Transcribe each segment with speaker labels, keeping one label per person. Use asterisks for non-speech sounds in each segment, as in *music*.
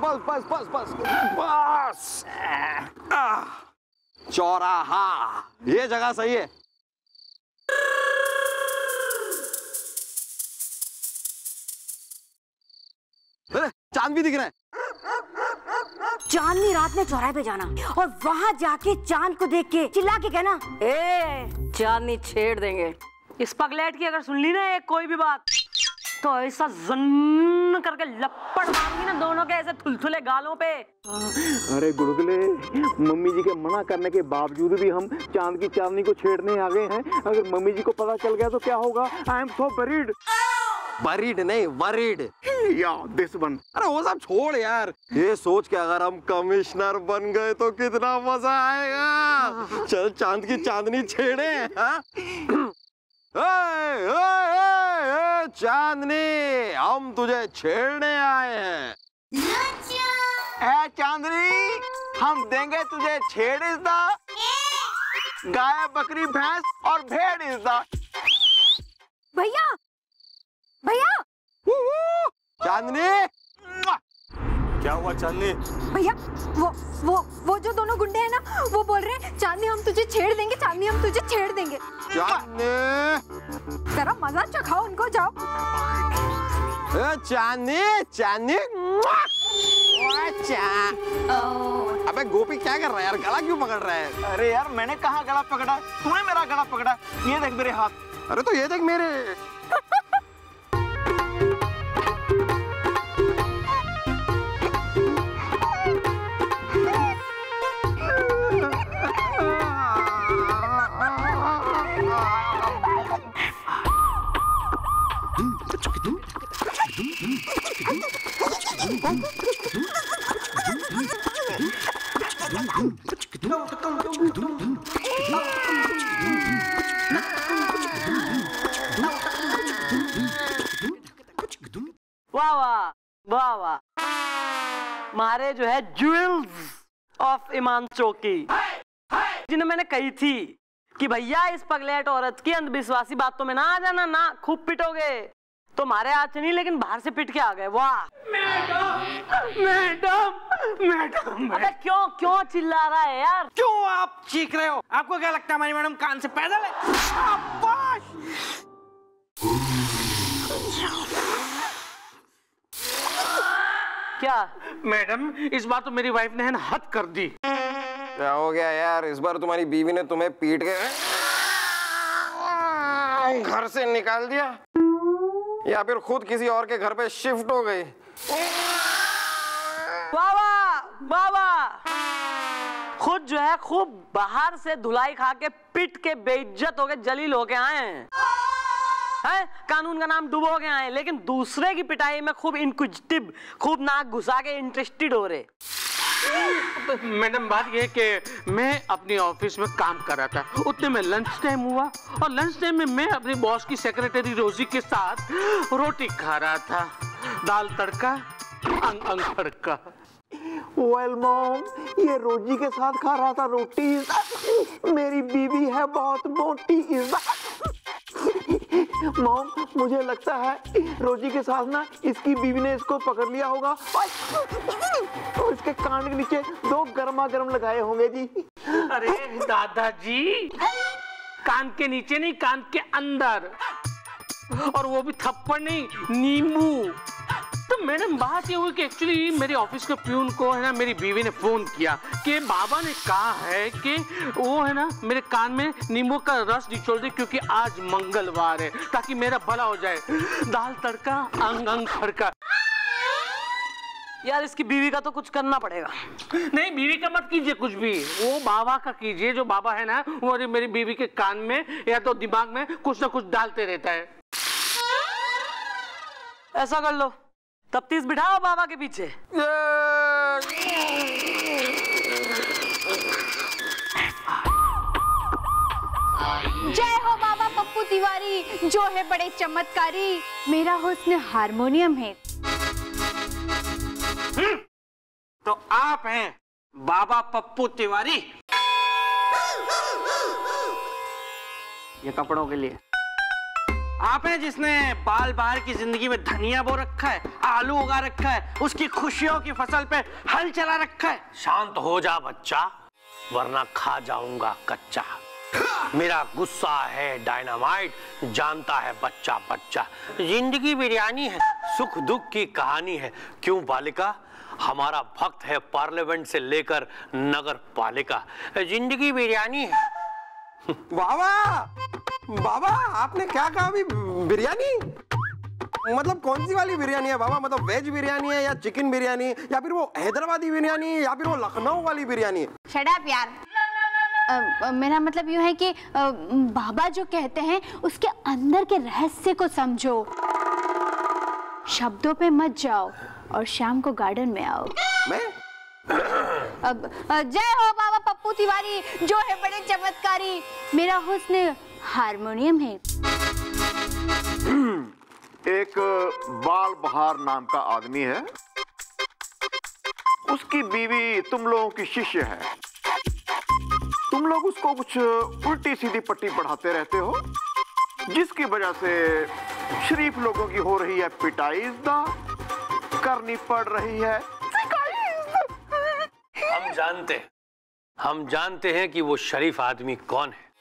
Speaker 1: बस बस बस बस बस चौराहा ये जगह सही है। अरे, चाँद भी दिख रहा है।
Speaker 2: चांदनी रात में चौराहे पे जाना और वहाँ जाके चाँद को देख के चिल्ला के कहना। ए चांदनी छेड़ देंगे।
Speaker 3: इस पगलेट की अगर सुन ली ना एक कोई भी बात। तो ऐसा जन्न करके लपड़ मारूँगी ना दोनों के ऐसे थुलथुले गालों पे।
Speaker 4: अरे गुड़गुले मम्मी जी के मना करने के बावजूद भी हम चाँद की चांदनी को छेड़ने आ गए हैं। अगर मम्मी जी को पता चल गया तो क्या होगा? I am so worried
Speaker 1: buried नहीं वरीड
Speaker 4: या दिस वन
Speaker 1: अरे वो सब छोड़ यार। ये सोच के अगर हम कमिश्नर बन गए तो कितना मज़ा आएगा। चल चाँद की चांदनी छेड़े हाँ? ओए, ओए, ओए, ओए, चांदनी हम तुझे छेड़ने आए हैं।
Speaker 4: चांदनी हम देंगे तुझे छेड़ इज्दा गाय बकरी भैंस और भेड़ इज्दा
Speaker 2: भैया भैया।
Speaker 1: चांदनी
Speaker 5: क्या हुआ चांदनी?
Speaker 6: भैया वो वो वो जो दोनों गुंडे हैं ना वो बोल रहे हैं चांदनी हम तुझे छेड़ देंगे चांदनी हम तुझे छेड़ देंगे।
Speaker 1: चांदनी?
Speaker 6: जरा मज़ा चखाओ उनको जाओ।
Speaker 1: चांदनी चांदनी ओए, अबे गोपी क्या कर रहा है यार? गला क्यों पकड़ रहा है?
Speaker 4: अरे यार मैंने कहा गला पकड़ा? तूने मेरा गला पकड़ा। ये देख मेरे हाथ।
Speaker 1: अरे तो ये देख मेरे। *laughs*
Speaker 3: ऑफ़ ईमान चौकी जिन्हें मैंने कही थी कि भैया, इस पगलेट औरत की अंधविश्वासी बातों में ना आ जाना, ना खूब पिटोगे। तो मारे से नहीं, लेकिन बाहर से पिट के आ गए, वाह।
Speaker 7: मैडम मैडम
Speaker 3: अबे क्यों क्यों चिल्ला रहा है यार?
Speaker 7: क्यों आप चीख रहे हो? आपको क्या लगता है हमारी मैडम कान से पैदल है?
Speaker 3: क्या?
Speaker 7: मैडम इस बार तो मेरी वाइफ ने है ना हद कर दी।
Speaker 1: क्या हो गया यार? इस बार तुम्हारी बीवी ने तुम्हें पीट के घर से निकाल दिया? या फिर खुद किसी और के घर पे शिफ्ट हो गई?
Speaker 3: बाबा वाह खुद जो है खूब बाहर से धुलाई खा के पिट के बेइज्जत हो के जलील होके आए हैं। हैं? कानून का नाम डुबो के आए हैं, लेकिन दूसरे की पिटाई में खूब इंक्विजिटिव खूब नाक घुसा के इंटरेस्टेड हो रहे।
Speaker 7: मैडम बात ये है कि मैं अपनी ऑफ़िस में काम कर रहा था। उतने में लंच टाइम हुआ और लंच टाइम में मैं अपनी बॉस की सेक्रेटरी रोजी के साथ रोटी खा रहा था। दाल तड़का अंग अंग तड़का।
Speaker 4: वेल मॉम ये रोजी के साथ खा रहा था रोटी। मेरी बीवी है बहुत मोटी। मॉम, मुझे लगता है रोजी के साथ ना इसकी बीवी ने इसको पकड़ लिया होगा। और इसके कान के नीचे दो गर्मा गर्म लगाए होंगे जी।
Speaker 7: अरे दादाजी, कान के नीचे नहीं, कान के अंदर। और वो भी थप्पड़ नहीं, नींबू। मैडम बात ये हुई कि एक्चुअली मेरे ऑफ़िस के प्यून को है ना मेरी बीवी ने फ़ोन किया कि बाबा ने कहा है कि वो है ना मेरे कान में नींबू का रस निचोड़ दे क्योंकि आज मंगलवार है ताकि मेरा भला हो जाए। दाल तड़का अंग अंग तड़का
Speaker 3: यार इसकी बीवी का तो कुछ करना पड़ेगा।
Speaker 7: नहीं बीवी का मत कीजिए कुछ भी। वो बाबा का कीजिए जो बाबा है ना वो मेरी बीवी के कान में या तो दिमाग में कुछ ना कुछ डालते रहता है।
Speaker 3: ऐसा कर लो। तफ्तीश बिठाओ बाबा के पीछे।
Speaker 6: जय हो बाबा पप्पू तिवारी जो है बड़े चमत्कारी। मेरा हुस्न हारमोनियम है।
Speaker 7: तो आप हैं बाबा पप्पू तिवारी? ये कपड़ों के लिए।
Speaker 5: आप हैं जिसने बाल बाहर की ज़िंदगी में धनिया बो रखा है आलू उगा रखा है उसकी खुशियों की फ़सल पे हल चला रखा है। शांत हो जा बच्चा वरना खा जाऊँगा कच्चा। मेरा गुस्सा है डायनामाइट जानता है बच्चा बच्चा। ज़िंदगी बिरयानी है सुख दुख की कहानी है। क्यों बालिका? हमारा भक्त है पार्लियामेंट से लेकर नगर पालिका ज़िंदगी बिरयानी है।
Speaker 1: बाबा बाबा आपने क्या कहा अभी? बिरयानी? मतलब कौन सी वाली बिरयानी है बाबा? मतलब वेज बिरयानी है या चिकन बिरयानी? या फिर वो हैदराबादी बिरयानी? या फिर वो लखनऊ वाली बिरयानी?
Speaker 6: शराब यार। अ, अ, मेरा मतलब यूँ है कि अ, बाबा जो कहते हैं उसके अंदर के रहस्य को समझो। शब्दों पे मत जाओ और शाम को गार्डन में आओ।
Speaker 1: मैं?
Speaker 6: अब जय हो बाबा पप्पू तिवारी जो है बड़े चमत्कारी। मेरा हुस्न हारमोनियम है।
Speaker 4: एक बाल बहार नाम का आदमी है। उसकी बीवी तुम लोगों की शिष्य है। तुम लोग उसको कुछ उल्टी सीधी पट्टी पढ़ाते रहते हो जिसकी वजह से शरीफ लोगों की हो रही है पिटाई करनी पड़ रही है।
Speaker 5: हम जानते हैं हम जानते हैं कि वो शरीफ आदमी कौन है।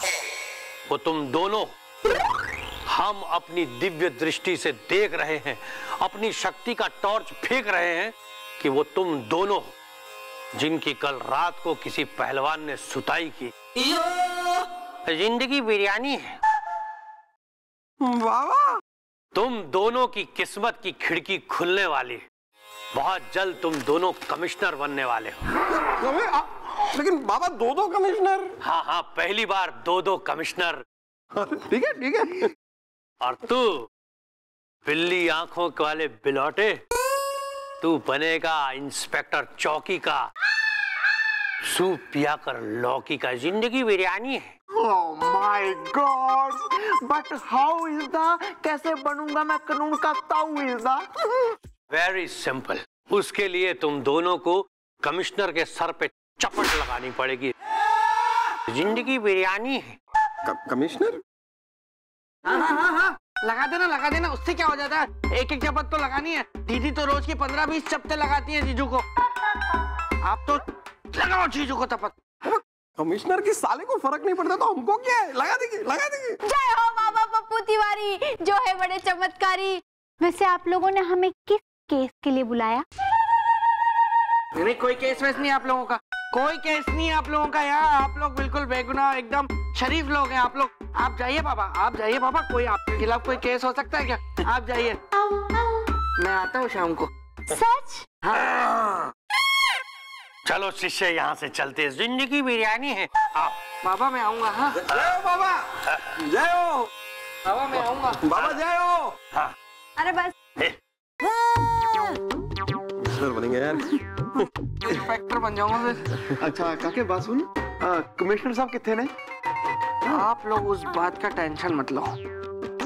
Speaker 5: वो तुम दोनों हम अपनी दिव्य दृष्टि से देख रहे हैं अपनी शक्ति का टॉर्च फेंक रहे हैं कि वो तुम दोनों जिनकी कल रात को किसी पहलवान ने सुताई की। ज़िंदगी बिरयानी है।
Speaker 1: बाबा
Speaker 5: तुम दोनों की किस्मत की खिड़की खुलने वाली है। बहुत जल्द तुम दोनों कमिश्नर बनने वाले हो।
Speaker 1: लेकिन बाबा दो दो कमिश्नर।
Speaker 5: हाँ हाँ पहली बार दो दो कमिश्नर।
Speaker 1: ठीक है ठीक है।
Speaker 5: और तू बिल्ली आँखों वाले बिलौटे तू बनेगा इंस्पेक्टर चौकी का। सूप पिया कर लौकी का ज़िंदगी बिरयानी है।
Speaker 4: Oh my God! But how is the कैसे बनूँगा मैं कानून का ताऊ is the
Speaker 5: वेरी सिंपल उसके लिए तुम दोनों को कमिश्नर के सर पे चपट लगानी पड़ेगी। ज़िंदगी बिरयानी है।
Speaker 1: कमिश्नर?
Speaker 8: हाँ हाँ हाँ हाँ। लगा देना लगा देना उससे क्या हो जाता है? एक एक चपत तो लगानी है। दीदी तो रोज की पंद्रह बीस चपते लगाती है जीजू को। आप तो लगाओ जीजू को तपत।
Speaker 1: कमिश्नर की साले को फ़र्क नहीं पड़ता तो हमको क्या है? लगा देगी लगा देगी।
Speaker 6: जय हो बाबा पप्पू तिवारी जो है बड़े चमत्कारी। वैसे आप लोगों ने हमें किस केस के लिए बुलाया?
Speaker 8: नहीं नहीं, कोई केस वेस नहीं आप लोगों का। कोई केस नहीं है आप लोगों का यहाँ आप लोग बिल्कुल बेगुनाह एकदम शरीफ लोग हैं आप लोग। आप जाइए बाबा आप जाइए बाबा कोई आपके खिलाफ कोई केस हो सकता है क्या? आप जाइए। मैं आता हूँ शाम को।
Speaker 6: सच? हाँ।
Speaker 5: चलो शिष्य यहाँ से चलते हैं। ज़िंदगी बिरयानी है। आओ।
Speaker 8: बाबा मैं आऊँगा हाँ।
Speaker 1: जय हो बाबा जय हो।
Speaker 8: बाबा मैं आऊँगा।
Speaker 1: बाबा जय हो।
Speaker 6: अरे बस।
Speaker 1: कमिश्नर बनेंगे यार।
Speaker 8: इंस्पेक्टर बन जाऊँगा फिर
Speaker 4: अच्छा काके बात सुन। कमिश्नर साहब कितने ने
Speaker 8: आप लोग उस बात का टेंशन मत लो।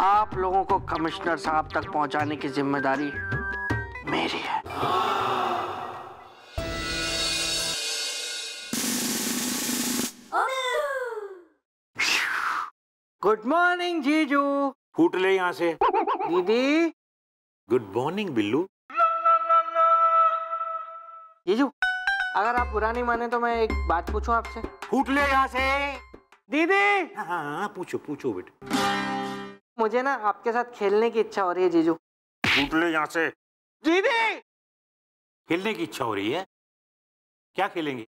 Speaker 8: आप लोगों को कमिश्नर साहब तक पहुँचाने की ज़िम्मेदारी मेरी है। गुड मॉर्निंग जीजू
Speaker 9: फूट ले यहाँ से।
Speaker 8: दीदी।
Speaker 9: Good morning Billu.
Speaker 8: जीजू अगर आप बुरा नहीं माने तो मैं एक बात पूछूँ आपसे?
Speaker 9: फूट ले यहाँ से।
Speaker 8: दीदी!
Speaker 9: हाँ हाँ पूछो पूछो बेटे।
Speaker 8: मुझे ना आपके साथ खेलने की इच्छा हो रही है जीजू।
Speaker 9: फूट ले यहाँ से।
Speaker 8: दीदी!
Speaker 9: खेलने की इच्छा हो रही है? क्या खेलेंगे?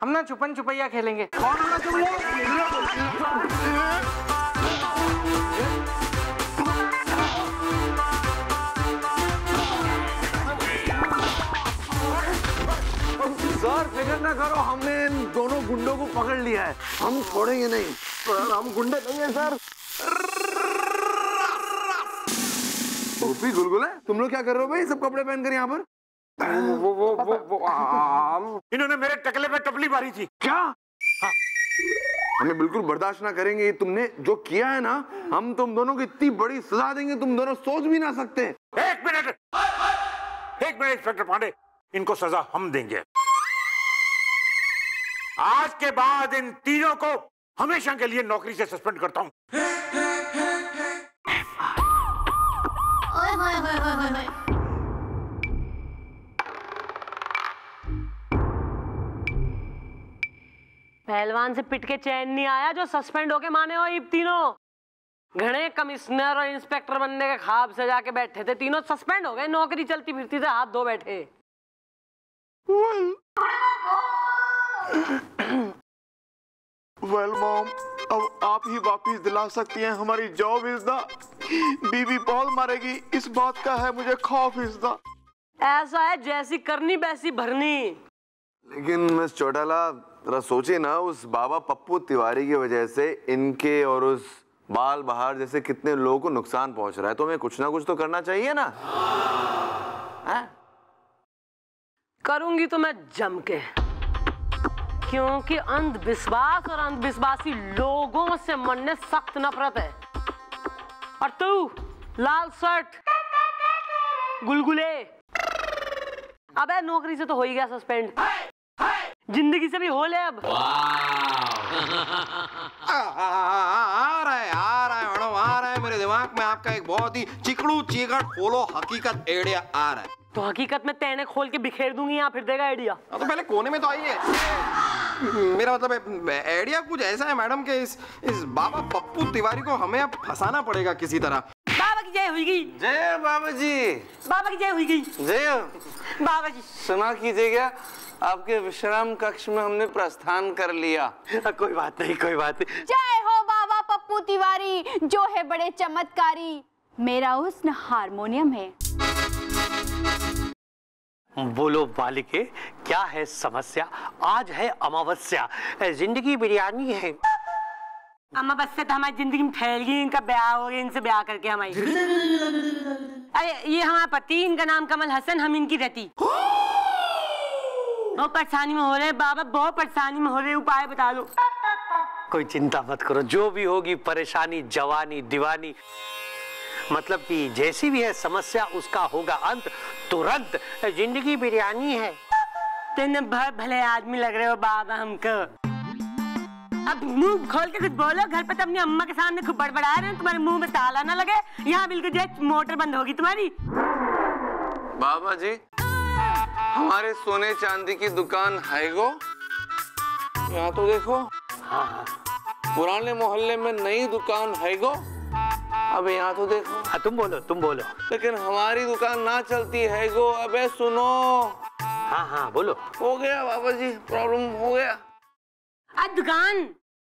Speaker 8: हम ना छुपन छुपैया खेलेंगे।
Speaker 4: सर फ़िक्र ना करो हमने इन दोनों गुंडों को पकड़ लिया है। हम छोड़ेंगे नहीं। सर हम गुंडे नहीं है सर। गोपी गुलगुला तुम लोग क्या कर रहे हो भाई? सब कपड़े पहनकर यहाँ पर?
Speaker 1: वो वो वो वो हम
Speaker 9: इन्होंने मेरे टकले पे टपली मारी थी।
Speaker 4: क्या? हमें बिल्कुल बर्दाश्त ना करेंगे। ये तुमने जो किया है ना हम तुम दोनों को इतनी बड़ी सजा देंगे तुम दोनों सोच भी ना सकते।
Speaker 9: एक मिनट! एक मिनट इंस्पेक्टर पांडे इनको सजा हम देंगे। आज के बाद इन तीनों को हमेशा के लिए नौकरी से सस्पेंड करता हूँ।
Speaker 3: पहलवान से पिट के चैन नहीं आया जो सस्पेंड होके माने हो ये तीनों। घने कमिश्नर और इंस्पेक्टर बनने के खाब से जाके बैठे थे। तीनों सस्पेंड हो गए नौकरी चलती फिरती से हाथ धो बैठे।
Speaker 4: वेल मॉम अब आप ही वापस दिला सकती हैं हमारी जॉब इज्दा बीबी बहुत मारेगी। इस बात का है मुझे खौफ इज्दा
Speaker 3: ऐसा है जैसी करनी वैसी भरनी।
Speaker 10: लेकिन मिस चौटाला जरा सोचिए ना उस बाबा पप्पू तिवारी की वजह से इनके और उस बाल बहार जैसे कितने लोगों को नुकसान पहुँच रहा है। तो हमें कुछ ना कुछ तो करना चाहिए ना। हैं?
Speaker 3: करूँगी तो मैं जम के। क्योंकि अंधविश्वास और अंधविश्वासी लोगों से मन में सख्त नफरत है। और तू लाल शर्ट गुलगुले। अबे नौकरी से तो हो ही गया सस्पेंड। ज़िंदगी से भी हो ले अब। *laughs*
Speaker 1: आ, रहा है आ रहा है मैडम आ रहा है। मेरे दिमाग में आपका एक बहुत ही चिकड़ू चिकट खोलो हकीकत एड़िया आ रहा है।
Speaker 3: तो हकीकत में तेने खोल के बिखेर दूँगी यहाँ फिर देगा आइडिया?
Speaker 1: हाँ, तो पहले कोने में तो आइए। मेरा मतलब है आइडिया कुछ ऐसा है मैडम कि इस इस बाबा पप्पू तिवारी को हमें अब फंसाना पड़ेगा किसी तरह।
Speaker 3: बाबा की जय हुई गई।
Speaker 10: जय बाबा जी
Speaker 3: बाबा की जय हुई गई।
Speaker 10: जय
Speaker 3: बाबा जी।
Speaker 10: सुना कीजिएगा आपके विश्राम कक्ष में हमने प्रस्थान कर लिया। *laughs*
Speaker 5: कोई बात नहीं कोई बात नहीं।
Speaker 6: जय हो बाबा पप्पू तिवारी जो है बड़े चमत्कारी। मेरा हुस्न हारमोनियम है।
Speaker 5: बोलो बालिके क्या है समस्या? आज है अमावस्या। ज़िंदगी बिरयानी है।
Speaker 3: से तो हमारी ज़िंदगी में फैल गई इनका ब्याह हो गया इनसे ब्याह करके हमारी। अरे ये हमारा पति इनका नाम कमल हसन हम इनकी रति बहुत परेशानी में हो रहे हैं बाबा बहुत परेशानी में हो रहे उपाय बता दो।
Speaker 5: कोई चिंता मत करो जो भी होगी परेशानी जवानी दीवानी मतलब कि जैसी भी है समस्या उसका होगा अंत। तुरंत ज़िंदगी बिरयानी है।
Speaker 3: तुमने बहुत भले आदमी लग रहे हो बाबा हमको। अब मुँह खोल के कुछ बोलो घर पे तो अपनी अम्मा के सामने खूब बड़बड़ा रहे हो तुम्हारे मुँह में ताला ना लगे। यहाँ बिल्कुल जो है मोटर बंद होगी तुम्हारी।
Speaker 10: बाबा जी हमारे सोने चांदी की दुकान है गो? यहाँ तो देखो। हाँ। पुराने मोहल्ले में नई दुकान है गो? अब यहाँ तो देखो।
Speaker 5: हाँ तुम बोलो तुम बोलो।
Speaker 10: लेकिन हमारी दुकान ना चलती है गो। अबे सुनो।
Speaker 5: हाँ हाँ बोलो।
Speaker 10: हो गया बाबा जी प्रॉब्लम हो गया।
Speaker 3: आज दुकान।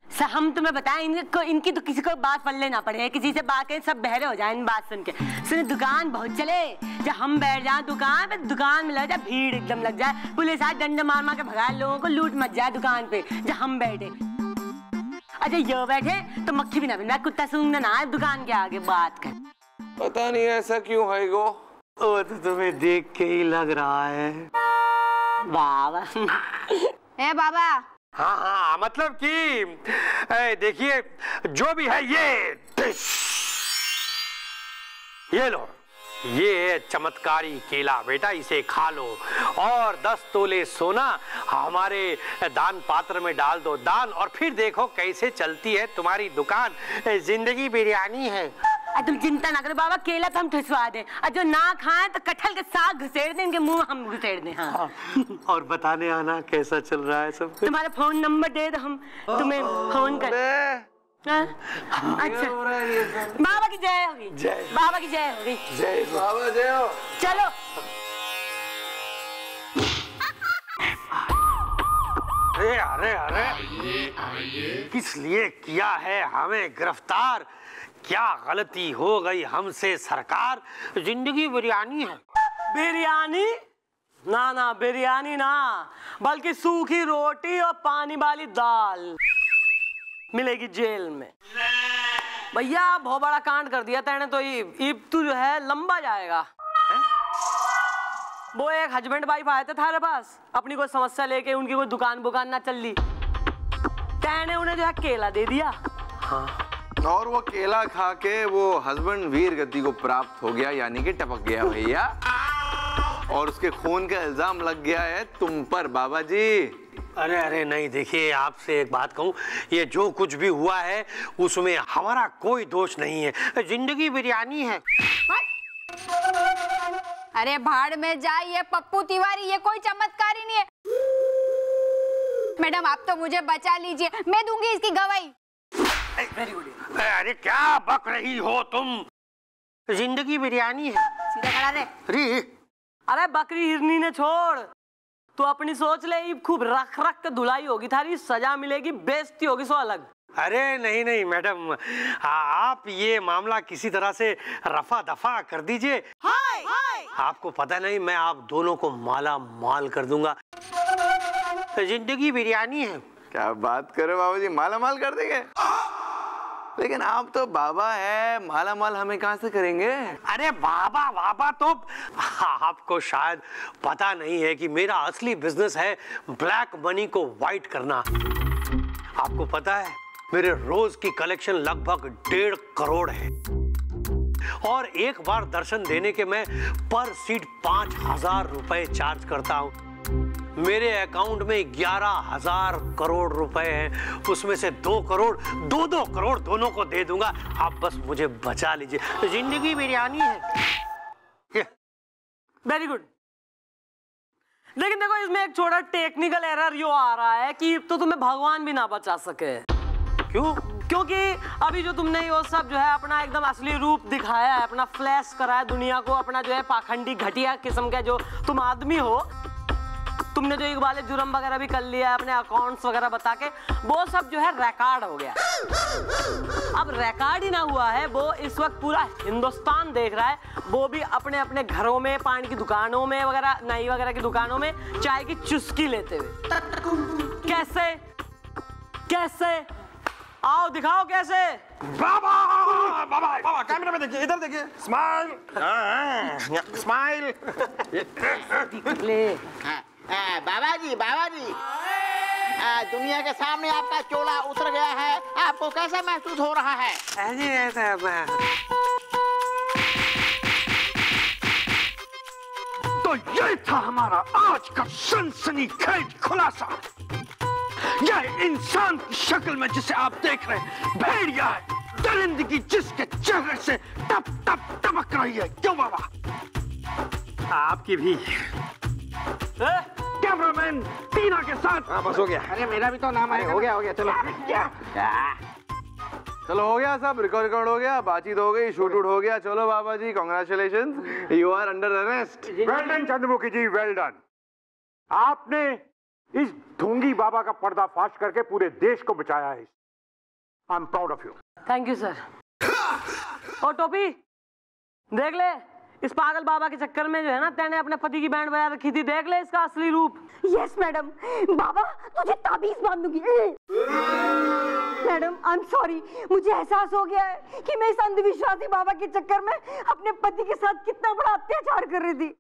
Speaker 3: सर हम तुम्हें बताएँ इनको इनकी तो किसी को बात पल्ले ना पड़े किसी से बात करें सब बहरे हो जाए इन बात सुन के। सुने दुकान बहुत चले। जब हम बैठ जाए दुकान पे दुकान में लग जाए भीड़ एकदम लग जाए। पुलिस आज डंडे मार मार के भगाए लोगों को लूट मच जाए दुकान पे जब हम बैठे। अच्छा यो बैठे। तो मक्खी भी ना बिना कुत्ता सूंघना ना दुकान के आगे बात कर।
Speaker 10: पता नहीं ऐसा क्यों है गो।
Speaker 5: ओ तो तुम्हें देख के ही लग रहा है।
Speaker 3: बाबा।
Speaker 6: ए बाबा।
Speaker 5: हाँ हाँ मतलब कि ए, देखिए जो भी है ये ये लो। ये है चमत्कारी केला बेटा इसे खा लो। और दस तोले सोना हमारे दान पात्र में डाल दो। दान और फिर देखो कैसे चलती है तुम्हारी दुकान। ज़िंदगी बिरयानी है।
Speaker 3: तुम चिंता ना करो बाबा केला तो हम ठुसवा दें और जो ना खाएँ तो कटहल के साग घुसेड़ दें इनके मुँह हम घुसेड़ दें हाँ।
Speaker 5: और बताने आना कैसा चल रहा है सब
Speaker 3: तुम्हारा फ़ोन नंबर दे दो हम। तुम्हें फ़ोन कर हाँ? अच्छा
Speaker 10: हो? सब?
Speaker 3: बाबा की जय होगी।
Speaker 5: जय।
Speaker 3: बाबा की जय होगी।
Speaker 5: जय
Speaker 10: बाबा जय हो।
Speaker 3: चलो।
Speaker 5: अरे अरे अरे। किस लिए किया है हमें गिरफ़्तार? क्या गलती हो गई हमसे सरकार? ज़िंदगी बिरयानी है।
Speaker 3: बिरयानी? ना ना बिरयानी ना। बल्कि सूखी रोटी और पानी वाली दाल। मिलेगी जेल में। भैया बहुत बड़ा कांड कर दिया तेने तो ये ईब तू जो है, लंबा जाएगा। वो एक हस्बैंड वाइफ आए थे थारे पास। अपनी कोई समस्या लेके उनकी कोई दुकान बुकान ना चल ली। तेने उन्हें जो है केला दे दिया। हाँ।
Speaker 10: और वो केला खा के वो हस्बैंड वीर गति को प्राप्त हो गया, यानी कि टपक गया भैया। और उसके खून का इल्ज़ाम लग गया है तुम पर, बाबा जी।
Speaker 5: अरे अरे नहीं देखिए आपसे एक बात कहूँ ये जो कुछ भी हुआ है उसमें हमारा कोई दोष नहीं है। ज़िंदगी बिरयानी है।
Speaker 6: अरे भाड़ में जाइए पप्पू तिवारी ये कोई चमत्कार ही नहीं है। मैडम आप तो मुझे बचा लीजिए मैं दूँगी इसकी गवाही।
Speaker 5: अरे क्या बक रही हो तुम? ज़िंदगी बिरयानी है।
Speaker 2: सीधा खड़ा रे।
Speaker 5: अरे
Speaker 3: अरे बकरी हिरनी ने छोड़। तू अपनी सोच ले खूब रख रख के धुलाई होगी थारी सजा मिलेगी बेइज्जती होगी सो अलग।
Speaker 5: अरे नहीं नहीं मैडम आप ये मामला किसी तरह से रफा दफ़ा कर दीजिए। हाय! आपको पता नहीं मैं आप दोनों को माला माल कर दूँगा। ज़िंदगी बिरयानी है।
Speaker 10: क्या बात करो बाबू जी माला माल कर देंगे? लेकिन आप तो बाबा है माला माल हमें कहाँ से करेंगे?
Speaker 5: अरे बाबा बाबा तो आपको शायद पता नहीं है कि मेरा असली बिज़नेस है ब्लैक मनी को वाइट करना। आपको पता है, मेरे रोज की कलेक्शन लगभग डेढ़ करोड़ है। और एक बार दर्शन देने के मैं पर सीट पाँच हज़ार रुपए चार्ज करता हूँ। मेरे अकाउंट में ग्यारह हज़ार करोड़ रुपए हैं। उसमें से दो करोड़ दो दो करोड़ दोनों को दे दूँगा। आप बस मुझे बचा लीजिए। ज़िंदगी बिरयानी है।
Speaker 3: वेरी गुड लेकिन देखो इसमें एक छोटा टेक्निकल एरर यो आ रहा है कि तो तुम्हें भगवान भी ना बचा सके।
Speaker 5: क्यों?
Speaker 3: क्योंकि अभी जो तुमने ये सब जो है अपना एकदम असली रूप दिखाया है अपना फ्लैश कराया दुनिया को अपना जो है पाखंडी घटिया किस्म का जो तुम आदमी हो तुमने जो इकबाल जुर्म वगैरह भी कर लिया है अपने अकाउंट्स वगैरह बता के वो सब जो है रिकॉर्ड हो गया। अब रिकॉर्ड ही ना हुआ है वो इस वक्त पूरा हिंदुस्तान देख रहा है। वो भी अपने अपने घरों में पान की दुकानों में वगैरह नई वगैरह की दुकानों में चाय की चुस्की लेते हुए। कैसे? कैसे? आओ दिखाओ कैसे?
Speaker 1: बाबा बाबा बाबा कैमरा में देखिए इधर देखिए। स्माइल स्माइल
Speaker 3: ले
Speaker 11: आ, बाबा जी बाबा जी आ, दुनिया के सामने आपका चोला उतर गया है। आपको कैसा महसूस हो रहा है?
Speaker 5: ऐसे
Speaker 4: तो ये था हमारा आज का सनसनी खेज खुलासा। यह इंसान की शक्ल में जिसे आप देख रहे हैं भेड़िया है दरिंदगी जिसके चेहरे से टप टप टपक रही है। क्यों बाबा?
Speaker 5: आपकी भी
Speaker 4: कैमरामैन टीना के साथ।
Speaker 1: हाँ बस हो गया।
Speaker 11: अरे मेरा भी तो नाम
Speaker 1: अरे हो गया हो गया चलो।
Speaker 10: चलो हो गया सब रिकॉर्ड रिकॉर्ड हो गया बातचीत हो गई शूट उट हो गया। चलो बाबा जी congratulation you are under arrest
Speaker 4: well done Chandramukhi ji well done आपने इस ढोंगी बाबा का पर्दाफाश करके पूरे देश को बचाया है। I am proud of you
Speaker 3: thank you sir और टोपी देख ले। इस पागल बाबा के चक्कर में जो है ना तेने अपने पति की बैंड बजा रखी थी देख ले इसका असली रूप।
Speaker 2: यस मैडम बाबा तुझे ताबीज बाँध दूँगी मैडम आई एम सॉरी मुझे एहसास हो गया है कि मैं इस अंधविश्वासी बाबा के चक्कर में अपने पति के साथ कितना बड़ा अत्याचार कर रही थी।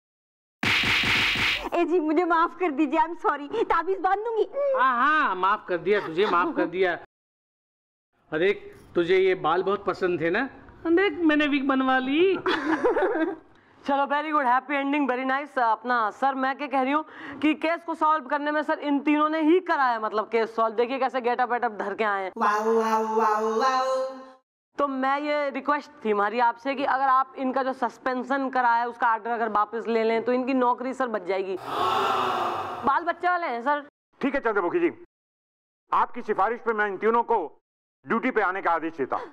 Speaker 2: ए जी मुझे माफ़ कर दीजिए। आई एम सॉरी ताबीज बाँध दूँगी
Speaker 7: हाँ हाँ माफ़ कर दिया तुझे माफ़ कर दिया। देख तुझे ये बाल बहुत पसंद थे ना? देख मैंने विग बनवा ली।
Speaker 3: चलो very good happy ending very nice अपना सर मैं क्या कह रही हूँ कि केस को सॉल्व करने में सर इन तीनों ने ही कराया मतलब केस सॉल्व देखिए कैसे गेटअप वेटअप धर के आए हैं। तो मैं ये रिक्वेस्ट थी हमारी आपसे कि अगर आप इनका जो सस्पेंशन करा है उसका आर्डर अगर वापस ले लें तो इनकी नौकरी सर बच जाएगी। बाल बच्चे वाले हैं सर।
Speaker 4: ठीक है चंद्रमुखी जी। आपकी सिफारिश पे मैं इन तीनों को ड्यूटी पे आने का आदेश देता हूँ।